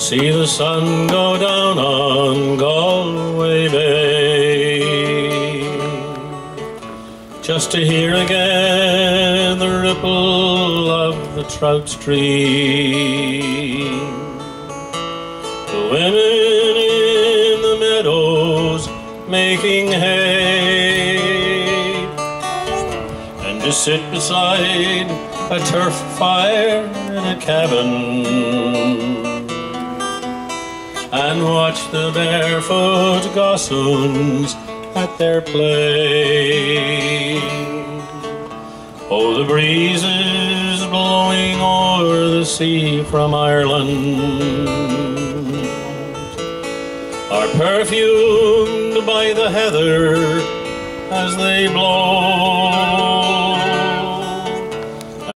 see the sun go down on Galway Bay. Just to hear again the ripple of the trout stream. The women in the meadows making hay. And to sit beside a turf fire in a cabin and watch the barefoot gossoons at their play. Oh, the breezes blowing o'er the sea from Ireland are perfumed by the heather as they blow.